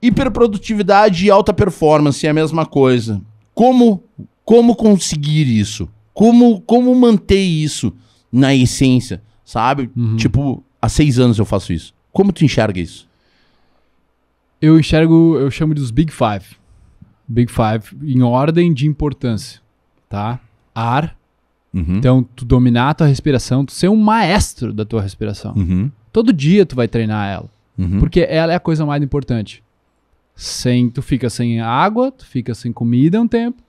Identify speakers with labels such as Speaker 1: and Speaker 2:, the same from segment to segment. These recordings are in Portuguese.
Speaker 1: Hiperprodutividade e alta performance é a mesma coisa. Como, como conseguir isso? Como, como manter isso na essência, sabe?
Speaker 2: Uhum.
Speaker 1: Tipo, há seis anos eu faço isso. Como tu enxerga isso?
Speaker 2: Eu enxergo, eu chamo dos Big Five. Big Five em ordem de importância, tá? Ar,
Speaker 1: Uhum.
Speaker 2: então tu dominar a tua respiração, tu ser um maestro da tua respiração.
Speaker 1: Uhum.
Speaker 2: Todo dia tu vai treinar ela,
Speaker 1: Uhum.
Speaker 2: porque ela é a coisa mais importante. Sem, tu fica sem água, tu fica sem comida um tempo,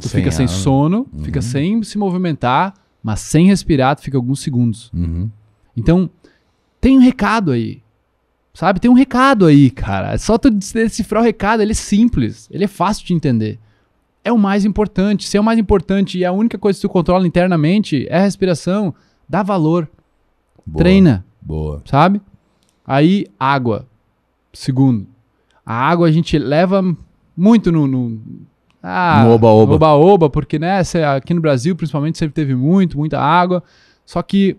Speaker 2: tu fica sem
Speaker 1: água.
Speaker 2: sono, fica sem se movimentar, mas sem respirar, tu fica alguns segundos.
Speaker 1: Uhum.
Speaker 2: Então, tem um recado aí. Sabe? Tem um recado aí, cara. É só tu decifrar o recado, ele é simples, ele é fácil de entender. É o mais importante. Se é o mais importante e a única coisa que tu controla internamente é a respiração, dá valor,
Speaker 1: Boa.
Speaker 2: treina,
Speaker 1: Boa.
Speaker 2: sabe? Aí, água. Segundo. A água a gente leva muito no. no ah,
Speaker 1: oba-oba.
Speaker 2: oba-oba, porque né, cê- aqui no Brasil, principalmente, sempre teve muito, muita água. Só que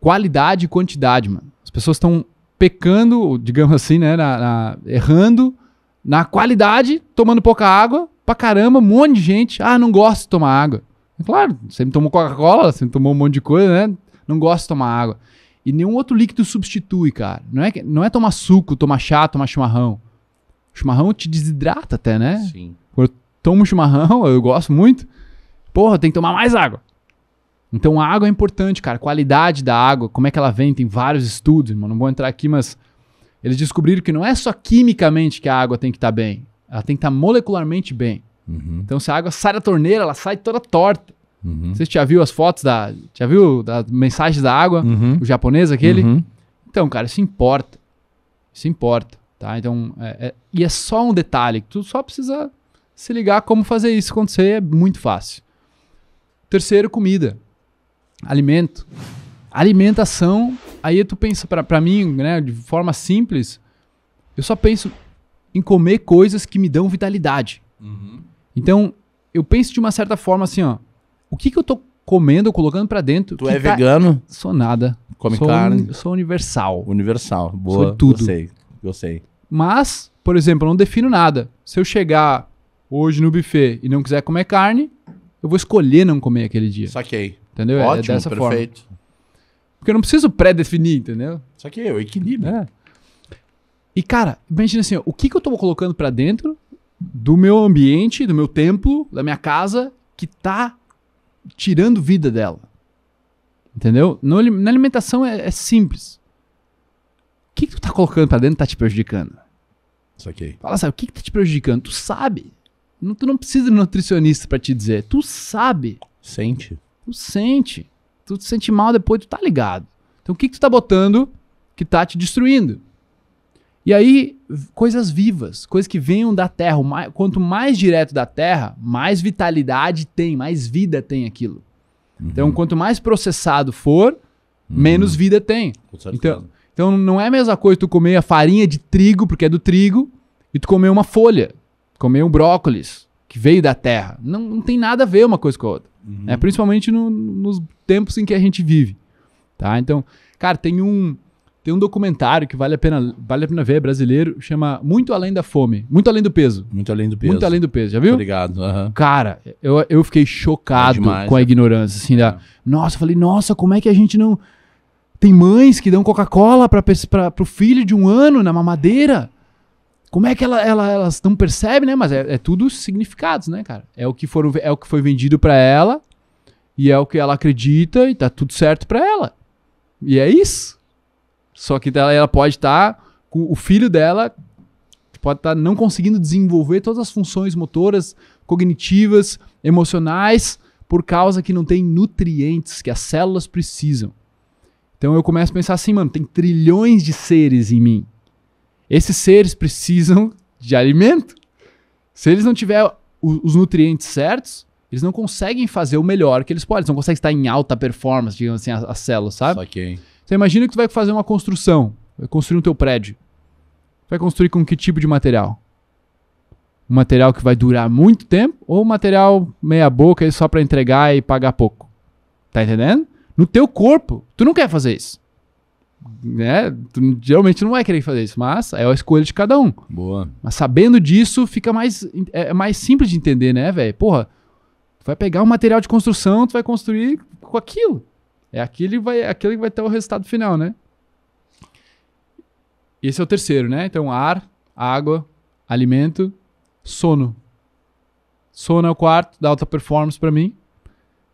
Speaker 2: qualidade e quantidade, mano. As pessoas estão pecando, digamos assim, né? na- na- errando na qualidade, tomando pouca água pra caramba, um monte de gente. Ah, não gosto de tomar água. É Claro, sempre tomou Coca-Cola, sempre tomou um monte de coisa, né? Não gosto de tomar água. E nenhum outro líquido substitui, cara. Não é, não é tomar suco, tomar chá, tomar chimarrão. Chimarrão te desidrata até, né?
Speaker 1: Sim.
Speaker 2: tomo chimarrão, eu gosto muito. Porra, tem que tomar mais água. Então a água é importante, cara. Qualidade da água, como é que ela vem, tem vários estudos, irmão. Não vou entrar aqui, mas eles descobriram que não é só quimicamente que a água tem que estar bem. Ela tem que estar molecularmente bem.
Speaker 1: Uhum.
Speaker 2: Então se a água sai da torneira, ela sai toda torta.
Speaker 1: Uhum.
Speaker 2: Você já viu as fotos da. Já viu das mensagens da água?
Speaker 1: Uhum.
Speaker 2: O japonês aquele?
Speaker 1: Uhum.
Speaker 2: Então, cara, isso importa. Isso importa, tá? Então, é- é- e é só um detalhe. Tu só precisa se ligar como fazer isso acontecer. É muito fácil. Terceiro, comida. Alimento. Alimentação. Aí tu pensa, pra, pra mim, né, de forma simples, eu só penso em comer coisas que me dão vitalidade.
Speaker 1: Uhum.
Speaker 2: Então, eu penso de uma certa forma assim, ó. O que que eu tô comendo, colocando pra dentro?
Speaker 1: Tu é
Speaker 2: tá-
Speaker 1: vegano,
Speaker 2: Sou nada.
Speaker 1: come
Speaker 2: sou,
Speaker 1: carne,
Speaker 2: eu sou universal.
Speaker 1: universal. Boa.
Speaker 2: Sou tudo.
Speaker 1: Gostei. Gostei.
Speaker 2: Mas, por exemplo, eu não defino nada. Se eu chegar hoje no buffet e não quiser comer carne, eu vou escolher não comer aquele dia.
Speaker 1: Saquei.
Speaker 2: Entendeu? É-
Speaker 1: Ótimo,
Speaker 2: é dessa forma.
Speaker 1: perfeito.
Speaker 2: Porque eu não preciso pré-definir, entendeu?
Speaker 1: Saquei, o equilíbrio.
Speaker 2: É. E, cara, imagina assim, ó, o que, que eu tô colocando pra dentro do meu ambiente, do meu templo, da minha casa, que tá tirando vida dela. Entendeu? No na alimentação é, é simples. O que, que tu tá colocando pra dentro que tá te prejudicando?
Speaker 1: Saquei.
Speaker 2: Fala assim, o que, que tá te prejudicando? Tu sabe. Não, tu não precisa de nutricionista pra te dizer. Tu sabe.
Speaker 1: Sente.
Speaker 2: Tu sente. Tu te sente mal depois, tu tá ligado. Então o que, que tu tá botando que tá te destruindo? E aí, coisas vivas, coisas que venham da terra. Quanto mais direto da terra, mais vitalidade tem, mais vida tem aquilo. Então, quanto mais processado for, menos vida tem.
Speaker 1: Com certeza.
Speaker 2: Então, então não é a mesma coisa tu comer a farinha de trigo, porque é do trigo, e tu comer uma folha, comer um brócolis, que veio da terra. Não, não tem nada a ver uma coisa com a outra. né? Principalmente no- nos tempos em que a gente vive. Tá? Então, cara, tem um, tem um documentário que vale a, pena, vale a pena ver, é brasileiro, chama Muito Além da Fome, Muito Além do Peso.
Speaker 1: Muito além do peso.
Speaker 2: Muito Além do Peso, já viu?
Speaker 1: Obrigado. aham.
Speaker 2: Cara, eu, eu fiquei chocado
Speaker 1: É demais,
Speaker 2: com a
Speaker 1: né?
Speaker 2: ignorância, assim, da... Nossa, eu falei, nossa, como é que a gente não... Tem mães que dão Coca-Cola para pro filho de um ano na mamadeira. Como é que ela, ela- elas não percebem, né? Mas é, é tudo significados, né, cara? É o que, foram, é o que foi vendido para ela e é o que ela acredita e tá tudo certo para ela. E é isso. Só que ela, ela pode estar com o filho dela pode estar não conseguindo desenvolver todas as funções motoras, cognitivas, emocionais, por causa que não tem nutrientes que as células precisam. Então eu começo a pensar assim, mano, tem trilhões de seres em mim. Esses seres precisam de alimento. Se eles não tiverem os nutrientes certos, eles não conseguem fazer o melhor que eles podem. Eles não conseguem estar em alta performance, digamos assim, as, as células, sabe?
Speaker 1: Saquei.
Speaker 2: Então imagina que tu vai fazer uma construção, vai construir um teu prédio. Vai construir com que tipo de material? Um material que vai durar muito tempo ou um material meia boca só para entregar e pagar pouco? Tá entendendo? No teu corpo, tu não quer fazer isso. né? Tu geralmente não vai querer fazer isso, mas é a escolha de cada um.
Speaker 1: Boa.
Speaker 2: Mas sabendo disso, fica mais, é é mais simples de entender, né, velho? Porra, tu vai pegar um material de construção, tu vai construir com aquilo. É aquilo, vai, aquilo que vai ter o resultado final, né? Esse é o terceiro, né? Então, ar, água, alimento, sono. Sono é o quarto da alta performance pra mim.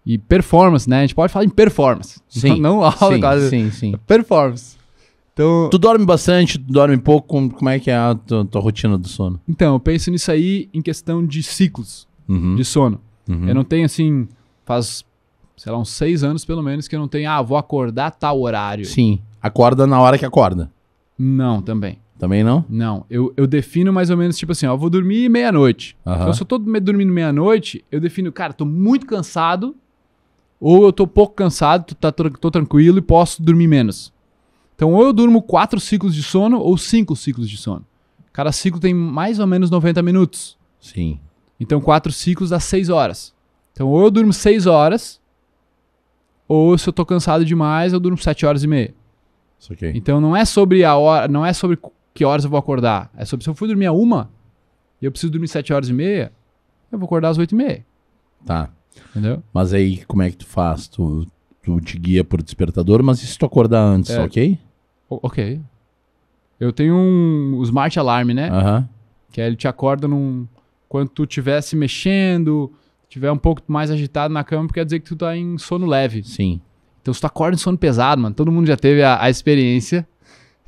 Speaker 2: E performance, né? A gente pode falar em performance.
Speaker 1: Sim.
Speaker 2: Não, não aula,
Speaker 1: sim,
Speaker 2: quase.
Speaker 1: sim, sim.
Speaker 2: Performance. Então,
Speaker 1: Tu dorme bastante, tu dorme pouco, como, é que é a tua, tua rotina do sono?
Speaker 2: então, eu penso nisso aí em questão de ciclos
Speaker 1: Uhum.
Speaker 2: de sono.
Speaker 1: uhum.
Speaker 2: Eu não tenho assim, faz, sei lá, uns seis anos pelo menos que eu não tenho, ah, vou acordar tal horário.
Speaker 1: Sim. Acorda na hora que acorda.
Speaker 2: Não, também.
Speaker 1: Também não?
Speaker 2: Não. Eu, eu defino mais ou menos tipo assim, ó, eu vou dormir meia-noite.
Speaker 1: Aham.
Speaker 2: Então, se eu tô dormindo meia-noite, eu defino, cara, tô muito cansado, ou eu tô pouco cansado, tô, tá, tô, tranquilo e posso dormir menos. Então, ou eu durmo quatro ciclos de sono ou cinco ciclos de sono. Cada ciclo tem mais ou menos 90 minutos.
Speaker 1: Sim.
Speaker 2: Então, quatro ciclos dá seis horas. Então, ou eu durmo seis horas, ou se eu tô cansado demais, eu durmo sete horas e meia.
Speaker 1: Isso aqui.
Speaker 2: Então, não é sobre a hora, não é sobre que horas eu vou acordar. É sobre se eu for dormir a uma e eu preciso dormir sete horas e meia, eu vou acordar às oito e meia.
Speaker 1: Tá.
Speaker 2: Entendeu?
Speaker 1: Mas aí, como é que tu faz? Tu, tu te guia por despertador, mas e se tu acordar antes,
Speaker 2: É.
Speaker 1: ok?
Speaker 2: Ok. Eu tenho um o Smart Alarm, né?
Speaker 1: Aham.
Speaker 2: Que aí ele te acorda num. Quando tu estiver se mexendo, tiver um pouco mais agitado na cama, porque quer dizer que tu tá em sono leve.
Speaker 1: Sim.
Speaker 2: Então, se tu acorda em sono pesado, mano, todo mundo já teve a, a experiência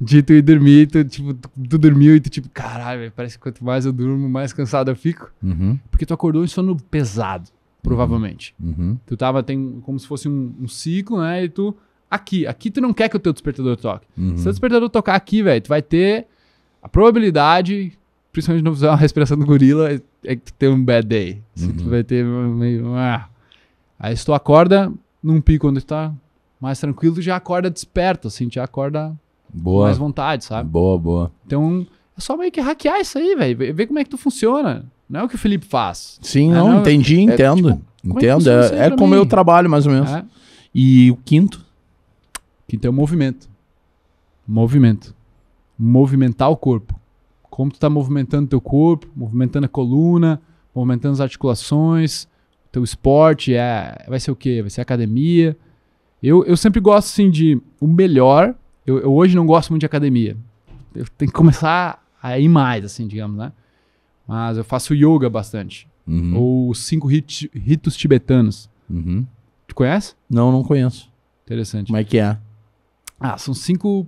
Speaker 2: de tu ir dormir, tu, tipo, tu, tu dormiu e tu, tipo, caralho, parece que quanto mais eu durmo, mais cansado eu fico.
Speaker 1: Uhum.
Speaker 2: Porque tu acordou em sono pesado, provavelmente.
Speaker 1: Uhum.
Speaker 2: Tu tava, tem como se fosse um, um ciclo, né? E tu. Aqui, aqui tu não quer que o teu despertador toque.
Speaker 1: Uhum.
Speaker 2: Se o despertador tocar aqui, velho, tu vai ter a probabilidade, principalmente não fizer uma respiração do gorila, é, é que tu tem um bad day. Assim, Tu
Speaker 1: Uhum.
Speaker 2: vai ter meio. ah. Aí se tu acorda num pico onde tu tá mais tranquilo, tu já acorda desperto, assim, já acorda
Speaker 1: Boa.
Speaker 2: mais vontade, sabe?
Speaker 1: Boa, boa.
Speaker 2: Então é só meio que hackear isso aí, velho. Ver como é que tu funciona. Não é o que o Felipe faz.
Speaker 1: Sim,
Speaker 2: Ah,
Speaker 1: não,
Speaker 2: não,
Speaker 1: entendi,
Speaker 2: é,
Speaker 1: entendo.
Speaker 2: tipo, é
Speaker 1: entendo. É, é como
Speaker 2: mim?
Speaker 1: eu trabalho, mais ou menos.
Speaker 2: É.
Speaker 1: E o quinto?
Speaker 2: Que tem o movimento. Movimento. Movimentar o corpo. Como tu tá movimentando teu corpo, movimentando a coluna, movimentando as articulações, teu esporte, é, vai ser o quê? Vai ser academia. Eu, eu sempre gosto, assim, de... O melhor... Eu, eu hoje não gosto muito de academia. Eu tenho que começar a ir mais, assim, digamos, né? Mas eu faço yoga bastante.
Speaker 1: Uhum.
Speaker 2: Ou os cinco rit- ritos tibetanos.
Speaker 1: Uhum.
Speaker 2: Tu conhece?
Speaker 1: Não, não conheço.
Speaker 2: Interessante.
Speaker 1: Como é que é?
Speaker 2: Ah, são cinco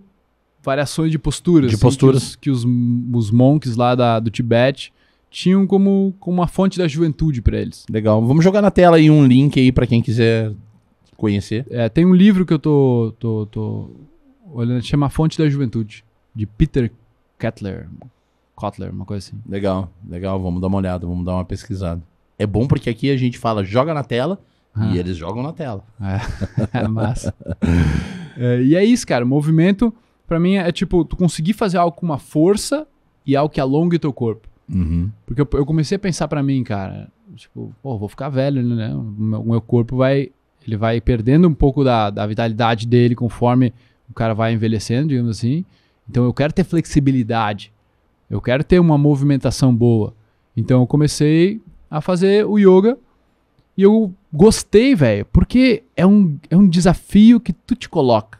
Speaker 2: variações de posturas.
Speaker 1: De
Speaker 2: assim,
Speaker 1: posturas.
Speaker 2: Que os, que os, os monks lá da, do Tibete tinham como, como uma fonte da juventude para eles.
Speaker 1: Legal. Vamos jogar na tela aí um link aí pra quem quiser conhecer.
Speaker 2: É, tem um livro que eu tô, tô, tô olhando, chama A Fonte da Juventude, de Peter Kettler. Kotler, uma coisa assim.
Speaker 1: Legal, legal. Vamos dar uma olhada, vamos dar uma pesquisada. É bom porque aqui a gente fala joga na tela
Speaker 2: Ah.
Speaker 1: e eles jogam na tela.
Speaker 2: É, é massa. É, e é isso, cara. Movimento, pra mim, é tipo, tu conseguir fazer algo com uma força e algo que alongue o teu corpo.
Speaker 1: Uhum.
Speaker 2: Porque eu, eu comecei a pensar pra mim, cara, tipo, pô, vou ficar velho, né? O meu, o meu corpo vai, ele vai perdendo um pouco da, da vitalidade dele conforme o cara vai envelhecendo, digamos assim. Então eu quero ter flexibilidade. Eu quero ter uma movimentação boa. Então eu comecei a fazer o yoga e eu gostei, velho, porque é um, é um desafio que tu te coloca.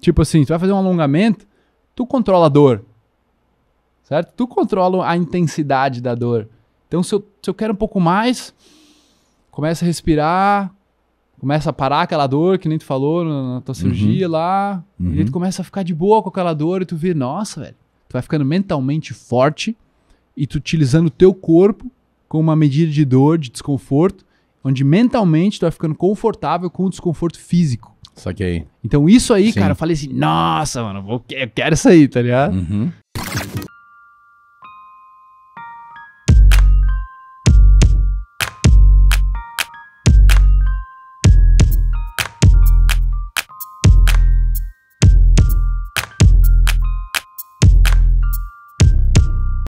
Speaker 2: Tipo assim, tu vai fazer um alongamento, tu controla a dor certo? Tu controla a intensidade da dor. Então, se eu, se eu quero um pouco mais, começa a respirar, começa a parar aquela dor, que nem tu falou na, tua cirurgia lá,
Speaker 1: Uhum.
Speaker 2: e aí tu começa a ficar de boa com aquela dor e tu vê, nossa, velho, vai ficando mentalmente forte e tu utilizando o teu corpo como uma medida de dor, de desconforto, onde mentalmente tu vai ficando confortável com o desconforto físico.
Speaker 1: Só que aí.
Speaker 2: Então isso aí,
Speaker 1: Sim.
Speaker 2: cara, eu falei assim, nossa, mano, eu quero isso aí, tá ligado?
Speaker 1: Uhum.